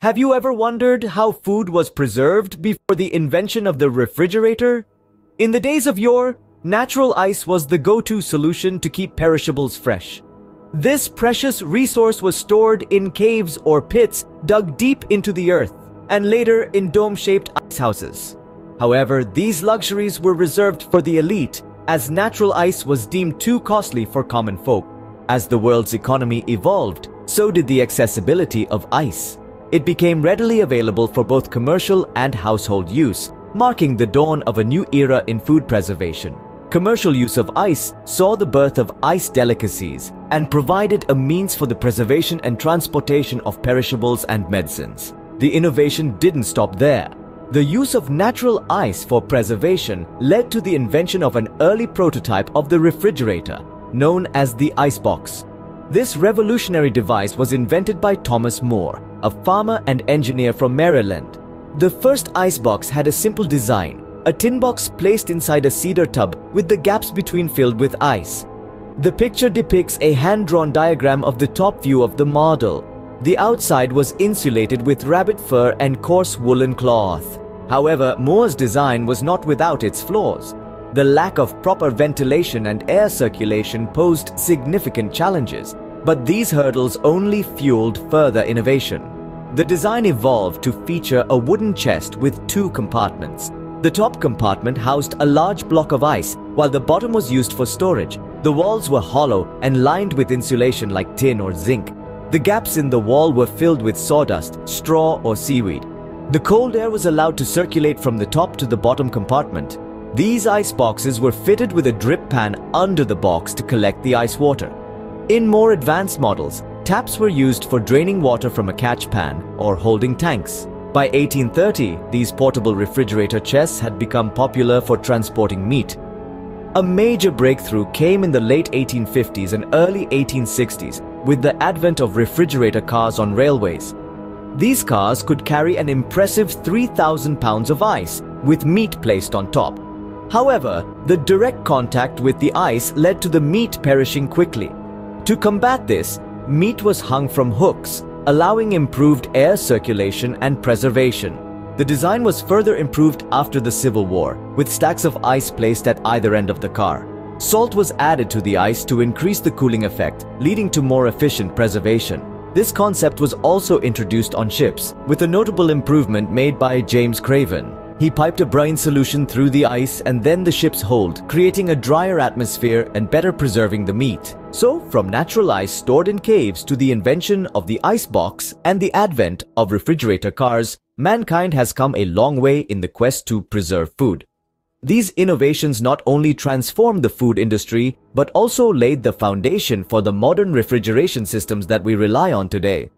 Have you ever wondered how food was preserved before the invention of the refrigerator? In the days of yore, natural ice was the go-to solution to keep perishables fresh. This precious resource was stored in caves or pits dug deep into the earth, and later in dome-shaped ice houses. However, these luxuries were reserved for the elite, as natural ice was deemed too costly for common folk. As the world's economy evolved, so did the accessibility of ice. It became readily available for both commercial and household use, marking the dawn of a new era in food preservation. Commercial use of ice saw the birth of ice delicacies and provided a means for the preservation and transportation of perishables and medicines. The innovation didn't stop there. The use of natural ice for preservation led to the invention of an early prototype of the refrigerator, known as the icebox. This revolutionary device was invented by Thomas Moore, a farmer and engineer from Maryland. The first icebox had a simple design, a tin box placed inside a cedar tub with the gaps between filled with ice. The picture depicts a hand-drawn diagram of the top view of the model. The outside was insulated with rabbit fur and coarse woolen cloth. However, Moore's design was not without its flaws. The lack of proper ventilation and air circulation posed significant challenges, but these hurdles only fueled further innovation. The design evolved to feature a wooden chest with two compartments, the top compartment housed a large block of ice, while the bottom was used for storage. The walls were hollow and lined with insulation like tin or zinc. The gaps in the wall were filled with sawdust, straw or seaweed. The cold air was allowed to circulate from the top to the bottom compartment. These ice boxes were fitted with a drip pan under the box to collect the ice water. In more advanced models, taps were used for draining water from a catch pan or holding tanks. By 1830, these portable refrigerator chests had become popular for transporting meat. A major breakthrough came in the late 1850s and early 1860s with the advent of refrigerator cars on railways. These cars could carry an impressive 3,000 pounds of ice with meat placed on top. However, the direct contact with the ice led to the meat perishing quickly. To combat this, meat was hung from hooks allowing improved air circulation and preservation. The design was further improved after the Civil War, with stacks of ice placed at either end of the car. Salt was added to the ice to increase the cooling effect, leading to more efficient preservation. This concept was also introduced on ships, with a notable improvement made by James Craven. He piped a brine solution through the ice and then the ship's hold, creating a drier atmosphere and better preserving the meat. So, from natural ice stored in caves to the invention of the ice box and the advent of refrigerator cars, mankind has come a long way in the quest to preserve food. These innovations not only transformed the food industry, but also laid the foundation for the modern refrigeration systems that we rely on today.